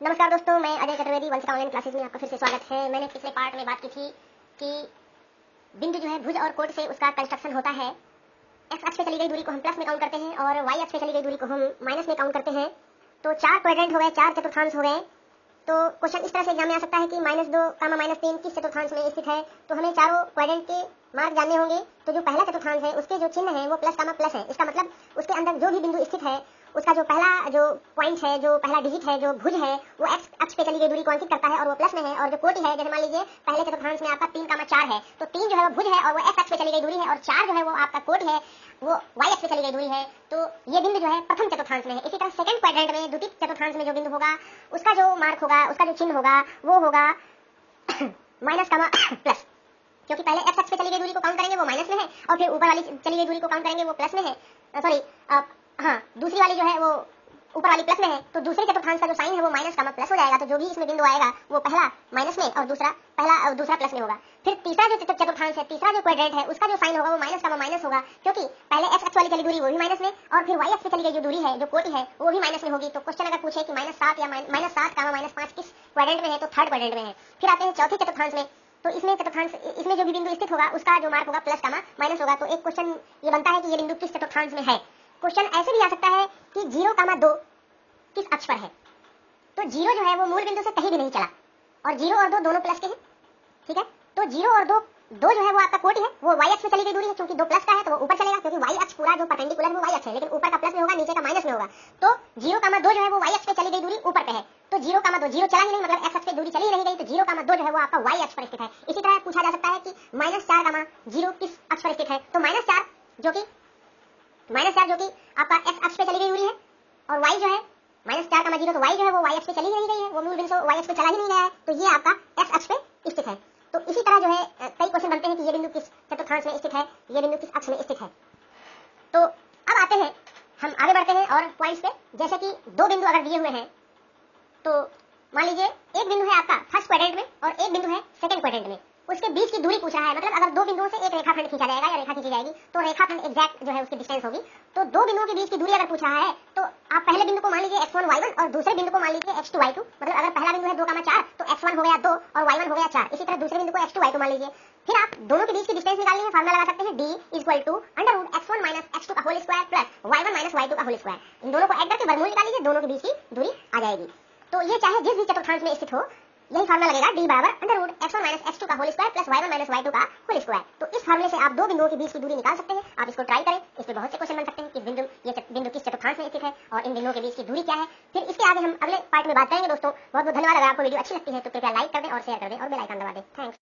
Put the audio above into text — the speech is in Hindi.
नमस्कार दोस्तों, मैं अजय चतुर्वेदी वंशिका ऑनलाइन क्लासेस में आपका फिर से स्वागत है। मैंने पिछले पार्ट में बात की थी कि बिंदु जो है, भुज और कोट से उसका कंस्ट्रक्शन होता है। एक्स अक्ष पे चली गई दूरी को हम प्लस में काउंट करते हैं और वाई अक्ष पे चली गई दूरी को हम माइनस में काउंट करते हैं। तो चार क्वाड्रेंट हो गए, चार चतुर्थांश हो गए। तो क्वेश्चन इस तरह से एग्ज़ाम में आ सकता है कि माइनस दो कामा माइनस तीन किस चतुर्थांश में स्थित है। तो हमें चारों क्वाड्रेंट के मार्क जानने होंगे। तो जो पहला चतुर्थांश है, उसके जो चिन्ह है, वो प्लस कामा प्लस है। इसका मतलब उसके अंदर जो भी बिंदु स्थित है, उसका जो पहला, जो पॉइंट है, जो पहला डिजिट है, जो भुज है, वो एक्स अक्ष पे चली गई दूरी को अंकित करता है और वो प्लस में है। और जो कोटि है, जैसे मान लीजिए, पहले चतुर्थांश में आपका तीन कामा चार है तो तीन जो है वो भुज है और वो एक्स अक्ष पे चली गई दूरी है और चार जो है वो आपका कोट है, वो वाई अक्ष पे चली गई दूरी है। तो ये बिंदु जो है प्रथम चतुर्थांश में है। इसी तरह सेकंड क्वाड्रेंट में द्वितीय चतुर्थांश में जो बिंदु होगा, उसका जो मार्क होगा, उसका जो चिन्ह होगा, वो होगा माइनस कामा प्लस क्योंकि पहले एक्स अक्ष पे चली गई दूरी को काउंट करेंगे, वो माइनस में है, और फिर ऊपर वाली चली गई दूरी को काउंट करेंगे, वो प्लस में है। सॉरी हाँ दूसरी वाली जो है, वो ऊपर वाली प्लस में है। तो दूसरे चतुर्थांश का जो साइन है, वो माइनस का प्लस हो जाएगा। तो जो भी इसमें बिंदु आएगा, वो पहला माइनस में और दूसरा, पहला और दूसरा प्लस में होगा। फिर तीसरा जो चतुर्थांश है, तीसरा जो क्वाड्रेंट है, उसका जो साइन होगा, वो माइनस का माइनस होगा। क्योंकि पहले एक्स एक्स वाली चली दूरी, वो भी माइनस में, और फिर वाई एक्स पे चली गई जो दूरी है, जो कोटि है, वो भी माइनस में होगी। तो क्वेश्चन अगर पूछे कि माइनस सात या माइनस सात का माइनस पाँच किस क्वाड्रेंट में है तो थर्ड क्वाड्रेंट में है। फिर आते हैं चौथे चतुर्थांश में। तो इसमें चतुर्थांश इसमें जो भी बिंदु स्थित होगा, उसका जो मार्क होगा प्लस का माइनस होगा तो एक क्वेश्चन ये बनता है कि ये बिंदु किस चतुर्थांश में है। क्वेश्चन ऐसे भी आ सकता है कि ज़ीरो कामा दो किस अक्ष पर है। तो ज़ीरो जो है, वो मूल बिंदु से कहीं भी नहीं चला। और ज़ीरो और दो दोनों प्लस के हैं, ठीक है? तो ज़ीरो और दो दो जो है, वो आपका कोटि है, वो वाई अक्ष में चली गई दूरी है, क्योंकि दो प्लस का है तो वो ऊपर चलेगा, क्योंकि वाई अक्ष पूरा जो परपेंडिकुलर है वो वाई अक्ष है, लेकिन ऊपर का प्लस में होगा, नीचे का माइनस में होगा। तो ज़ीरो का दो जो है, वो वाई अक्ष पे चली गई दूरी ऊपर पे है। तो ज़ीरो का दो ज़ीरो चला ही नहीं मतलब एक्स अक्ष पे दूरी चली रही गई तो ज़ीरो का दो जो है वो आपका वाई अक्ष पर स्थित है। इसी तरह पूछा जा सकता है कि माइनस चार का ज़ीरो किस अक्ष पर स्थित है? तो माइनस चार जो कि, माइनस चार जो कि आपका एक्स अक्ष पे चली गई दूरी है, और वाई जो है, माइनस चार का ज़ीरो तो वाई जो है वो वाई एक्स पे चली नहीं गई है, वो मूल बिंदु वाई एक्स पे चला ही नहीं गया है तो ये आपका एक्स अक्ष पे स्थित है। तो इसी तरह जो है कई क्वेश्चन बनते हैं कि ये बिंदु किस चतुर्थांश में स्थित है, ये बिंदु किस अक्ष में स्थित है। तो अब आते हैं, हम आगे बढ़ते हैं और पॉइंट्स पे। जैसे कि दो बिंदु अगर दिए हुए हैं तो मान लीजिए, एक बिंदु है आपका फ़र्स्ट क्वाड्रेंट में और एक बिंदु है सेकंड क्वाड्रेंट में। उसके बीच की दूरी पूछ रहा है मतलब अगर दो बिंदुओं से एक रेखाखंड खींचा जाएगा या रेखा खींची जाएगी तो रेखाखंड एग्जैक्ट जो है उसकी डिस्टेंस होगी। तो दो बिंदुओं के बीच की दूरी अगर पूछा है तो आप पहले बिंदु को मान लीजिए x1 y1 और दूसरे बिंदु को मान लीजिए x2 y2 मतलब अगर पहला बिंदु है दो का चार तो एक्स वन हो गया दो और वाई वन हो गया चार। इसी तरह दूसरे बिंदु को x2 y2 मान लीजिए। फिर आप दोनों के बीच की डिस्टेंस है फार्मूला लगा सकते हैं D equal to under root X one minus X two का whole square plus Y one minus Y two का होल स्क्वायर इन दोनों को ऐड करके वर्गमूल निकाल लीजिए दोनों के बीच की दूरी आ जाएगी। तो ये चाहे जिस भी चतुर्थांश में स्थित हो, यही फॉर्मुला लगेगा डी बराबर under root X one minus X two का whole square plus Y one minus Y two का होल स्क्वायर तो इस फॉर्मुले से आप दो बिंदुओं के बीच की दूरी निकाल सकते हैं। आप इसको ट्राई करें, इस पर बहुत से क्वेश्चन बन सकते हैं कि बिंदु, ये बिंदु किस चतुर्थांश में स्थित है और इन बिंदुओं के बीच की दूरी क्या है। फिर इसके आगे हम अगले पार्ट में बात करेंगे दोस्तों। बहुत बहुत धन्यवाद। अगर आपको वीडियो अच्छी लगती है तो कृपया लाइक कर दें और शेयर कर दें और बेल आइकन दबा दें। थैंक्स